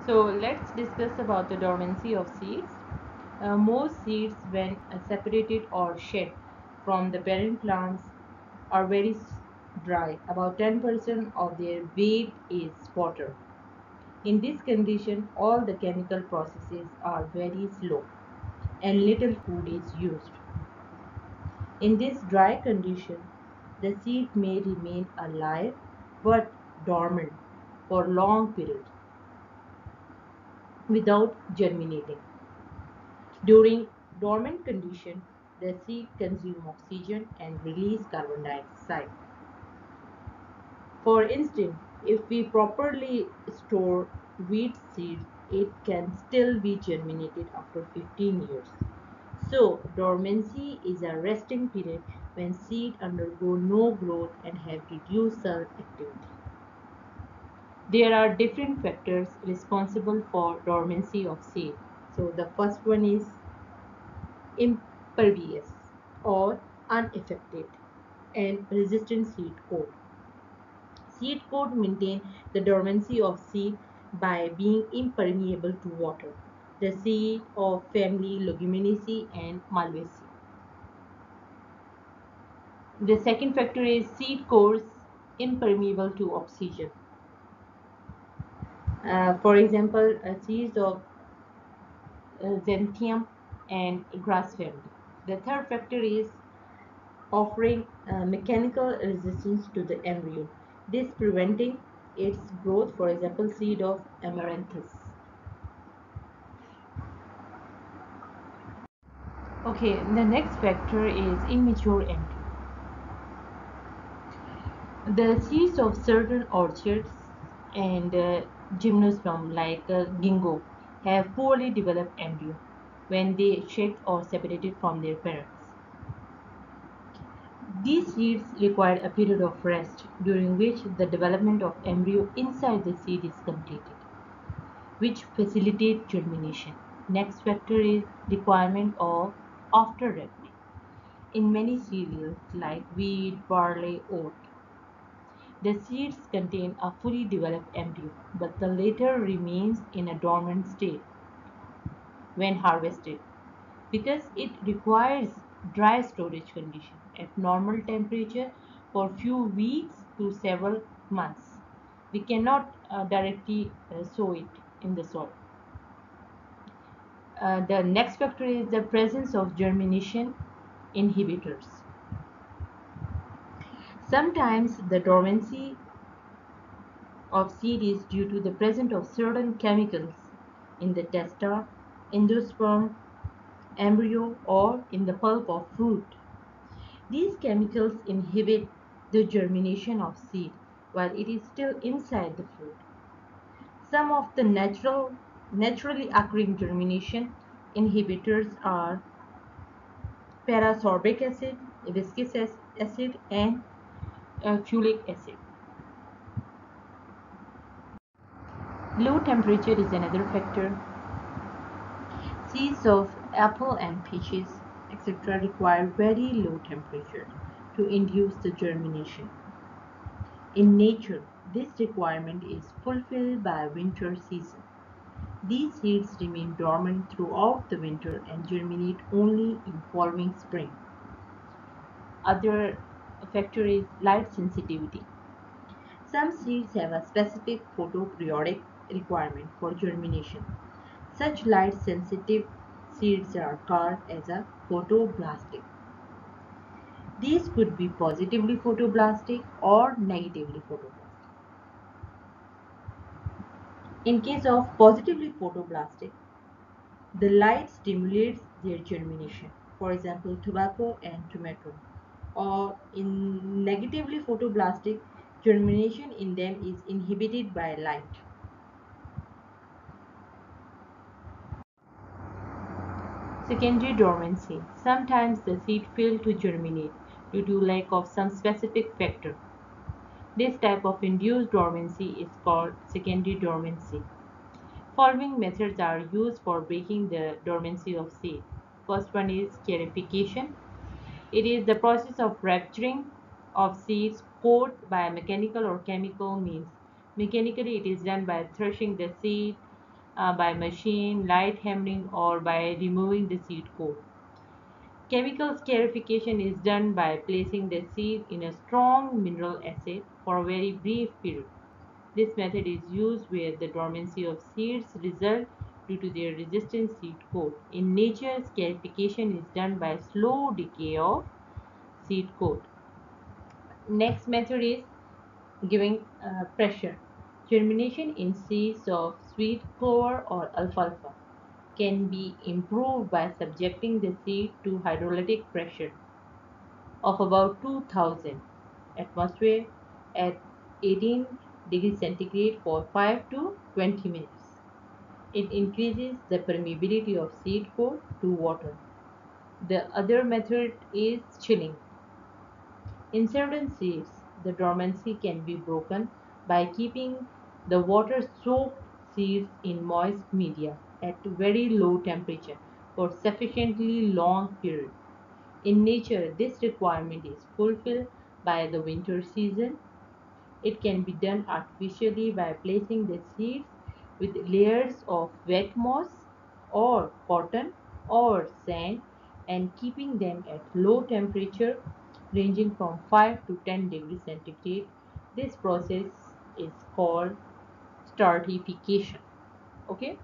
So let's discuss about the dormancy of seeds. Uh, most seeds when separated or shed from the parent plants are very dry. About 10% of their weight is water. In this condition, all the chemical processes are very slow and little food is used. In this dry condition, the seed may remain alive but dormant for long periods without germinating. During dormant condition, the seed consume oxygen and release carbon dioxide. For instance, if we properly store wheat seeds, it can still be germinated after 15 years. So, dormancy is a resting period when seed undergo no growth and have reduced cell activity. There are different factors responsible for dormancy of seed. So the first one is impervious or unaffected and resistant seed coat. Seed coat maintain the dormancy of seed by being impermeable to water. The seed of family Leguminosae and Malvaceae. The second factor is seed cores impermeable to oxygen. Uh, for example, seeds of uh, xanthium and grass family. The third factor is offering uh, mechanical resistance to the embryo. This preventing its growth, for example, seed of amaranthus. Okay, the next factor is immature embryo. The seeds of certain orchids and uh, gymnosperm like uh, ginkgo have poorly developed embryo when they shed or separated from their parents. These seeds require a period of rest during which the development of embryo inside the seed is completed, which facilitate germination. Next factor is requirement of after ripening. In many cereals like wheat, barley, oat, the seeds contain a fully developed embryo, but the latter remains in a dormant state when harvested because it requires dry storage condition at normal temperature for few weeks to several months. We cannot uh, directly uh, sow it in the soil. Uh, the next factor is the presence of germination inhibitors. Sometimes the dormancy of seed is due to the presence of certain chemicals in the testa, endosperm, embryo, or in the pulp of fruit. These chemicals inhibit the germination of seed while it is still inside the fruit. Some of the natural, naturally occurring germination inhibitors are parasorbic acid, hibiscus acid, and acid. Low temperature is another factor. Seeds of apple and peaches, etc., require very low temperature to induce the germination. In nature, this requirement is fulfilled by winter season. These seeds remain dormant throughout the winter and germinate only in following spring. Other factor light sensitivity. Some seeds have a specific photoperiodic requirement for germination. Such light sensitive seeds are called as a photoblastic. These could be positively photoblastic or negatively photoblastic. In case of positively photoblastic, the light stimulates their germination, for example, tobacco and tomato. Or in negatively photoblastic, germination in them is inhibited by light. Secondary dormancy. Sometimes the seed fail to germinate due to lack of some specific factor. This type of induced dormancy is called secondary dormancy. Following methods are used for breaking the dormancy of seed. First one is scarification. It is the process of rupturing of seeds cored by mechanical or chemical means. Mechanically, it is done by threshing the seed uh, by machine, light hammering, or by removing the seed coat. Chemical scarification is done by placing the seed in a strong mineral acid for a very brief period. This method is used where the dormancy of seeds result due to their resistant seed coat. In nature, scarification is done by slow decay of seed coat. Next method is giving uh, pressure. Germination in seeds of sweet clover or alfalfa can be improved by subjecting the seed to hydraulic pressure of about 2000 atmosphere at 18 degrees centigrade for 5 to 20 minutes. It increases the permeability of seed coat to water. The other method is chilling. In certain seeds, the dormancy can be broken by keeping the water-soaked seeds in moist media at very low temperature for sufficiently long period. In nature, this requirement is fulfilled by the winter season. It can be done artificially by placing the seeds with layers of wet moss or cotton or sand and keeping them at low temperature ranging from 5 to 10 degrees centigrade. This process is called stratification. Okay.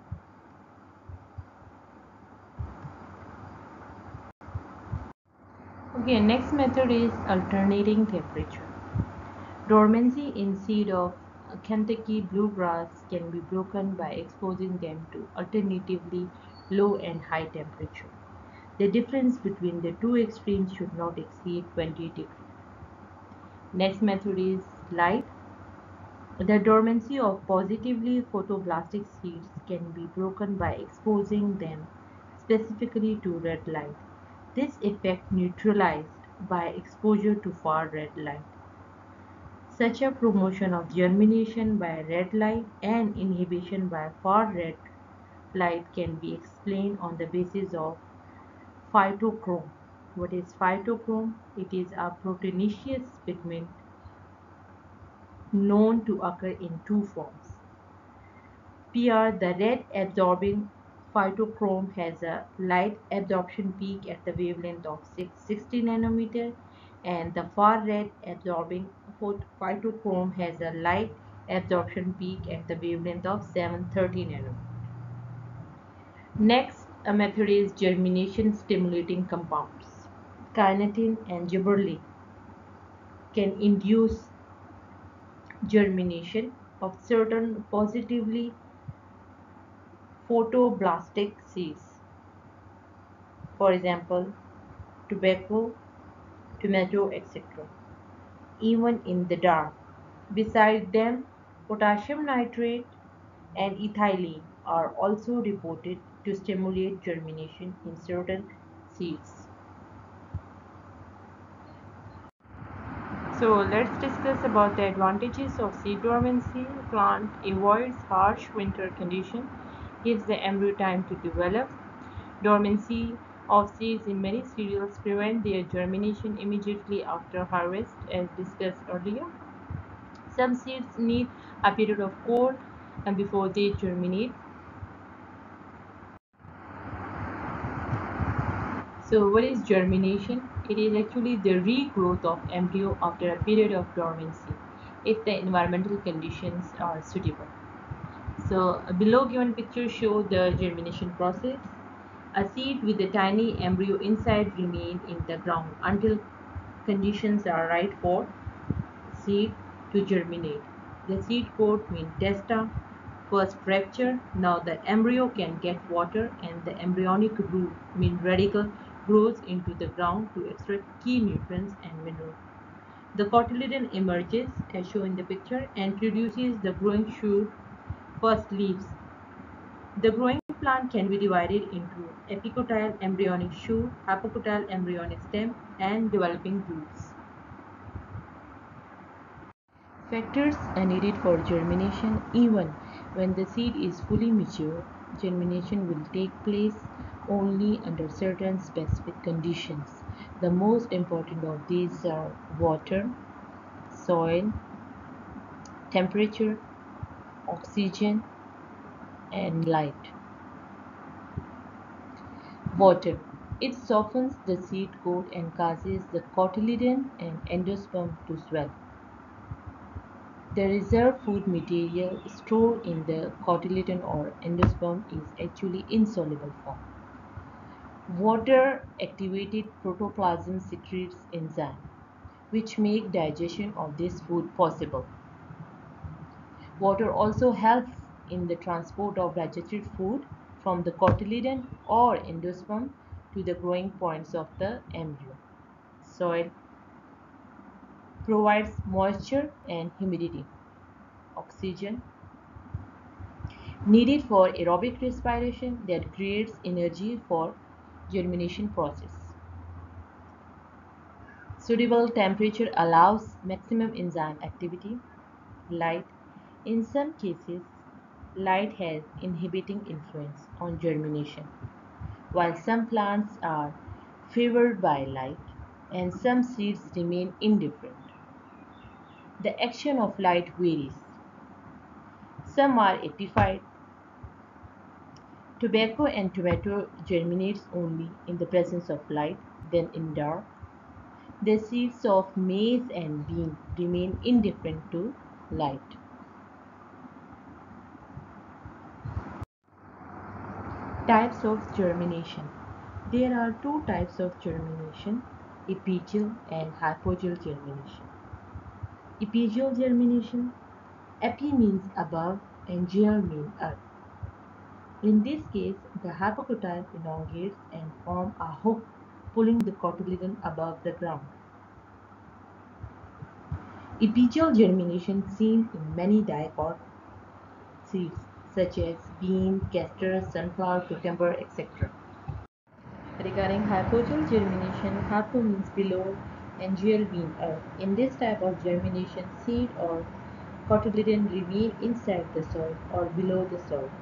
Okay, next method is alternating temperature. Dormancy in seed of Kentucky bluegrass can be broken by exposing them to alternatively low and high temperature. The difference between the two extremes should not exceed 20 degrees. Next method is light. The dormancy of positively photoblastic seeds can be broken by exposing them specifically to red light. This effect neutralized by exposure to far red light. Such a promotion of germination by red light and inhibition by far red light can be explained on the basis of phytochrome. What is phytochrome? It is a proteinaceous pigment known to occur in two forms. PR, the red absorbing phytochrome has a light absorption peak at the wavelength of 660 nanometer and the far red absorbing phytochrome has a light absorption peak at the wavelength of 730 nanometer. Next, a method is germination stimulating compounds. Kinetin and gibberellin can induce germination of certain positively photoblastic seeds. For example, tobacco, tomato, etc. Even in the dark. Beside them, potassium nitrate and ethylene are also reported to stimulate germination in certain seeds. So let's discuss about the advantages of seed dormancy. Plant avoids harsh winter condition, gives the embryo time to develop. Dormancy of seeds in many cereals prevent their germination immediately after harvest as discussed earlier. Some seeds need a period of cold and before they germinate. So what is germination? It is actually the regrowth of embryo after a period of dormancy if the environmental conditions are suitable. So below given picture show the germination process. A seed with a tiny embryo inside remain in the ground until conditions are right for seed to germinate. The seed coat mean testa first fracture. Now the embryo can get water and the embryonic root mean radicle grows into the ground to extract key nutrients and minerals. The cotyledon emerges as shown in the picture and produces the growing shoot first leaves. The growing plant can be divided into epicotyl embryonic shoot, hypocotyl embryonic stem and developing roots. Factors are needed for germination even when the seed is fully mature. Germination will take place only under certain specific conditions. The most important of these are water, soil, temperature, oxygen, and light. Water. It softens the seed coat and causes the cotyledon and endosperm to swell. The reserve food material stored in the cotyledon or endosperm is actually insoluble form. Water activated protoplasm secretes enzyme which make digestion of this food possible. Water also helps in the transport of digested food from the cotyledon or endosperm to the growing points of the embryo. Soil provides moisture and humidity. Oxygen needed for aerobic respiration that creates energy for germination process. Suitable temperature allows maximum enzyme activity. Light. In some cases, light has inhibiting influence on germination, while some plants are favored by light and some seeds remain indifferent. The action of light varies. Some are epiphyte. Tobacco and tomato germinates only in the presence of light, then in dark. The seeds of maize and bean remain indifferent to light. Types of germination. There are two types of germination, epigeal and hypogeal germination. Epigeal germination, epi means above and geal means earth. In this case, the hypocotyl elongates and form a hook pulling the cotyledon above the ground. Epigeal germination seen in many dicot seeds such as bean, castor, sunflower, cucumber, etc. Regarding hypogeal germination, hypo means below and geal being earth. In this type of germination, seed or cotyledon remain inside the soil or below the soil.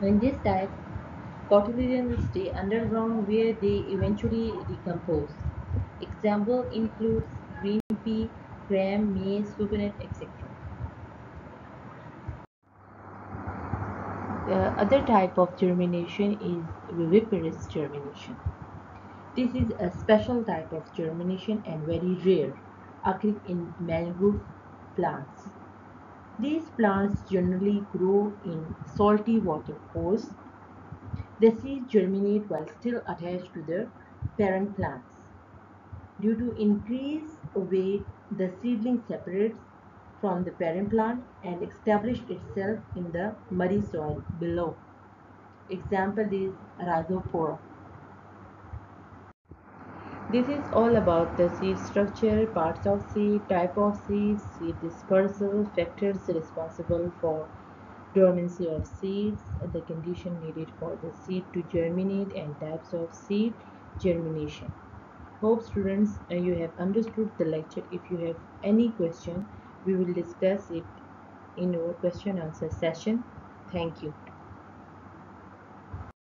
In this type, cotyledon will stay underground where they eventually decompose. Example includes green pea, gram, maize, coconut, etc. The other type of germination is viviparous germination. This is a special type of germination and very rare, occurring in mangrove plants. These plants generally grow in salty water pores. The seeds germinate while still attached to the parent plants. Due to increased weight, the seedling separates from the parent plant and establishes itself in the muddy soil below. Example is Rhizophora. This is all about the seed structure, parts of seed, type of seed, seed dispersal, factors responsible for dormancy of seeds, the condition needed for the seed to germinate and types of seed germination. Hope students uh, you have understood the lecture. If you have any question, we will discuss it in our question answer session. Thank you.